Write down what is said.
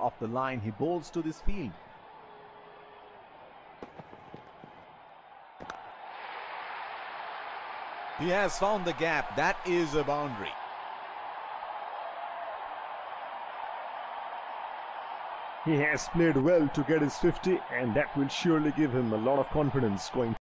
Off the line he bowls to this field. He has found the gap. That is a boundary. He has played well to get his 50 and that will surely give him a lot of confidence going